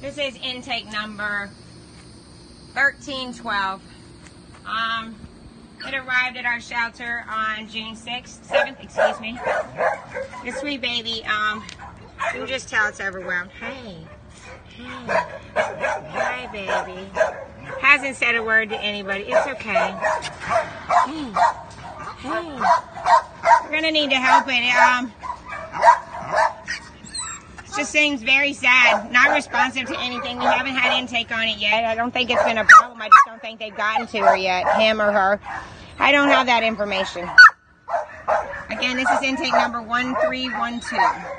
This is intake number 1312. Um, it arrived at our shelter on June 6th, 7th, excuse me. The sweet baby, um, you can just tell it's overwhelmed. Hey, hey, hi baby. Hasn't said a word to anybody. It's okay. Hey, hey. We're gonna need to help it. Um, it just seems very sad. Not responsive to anything. We haven't had intake on it yet. I don't think it's been a problem. I just don't think they've gotten to her yet, him or her. I don't have that information. Again, this is intake number 1312.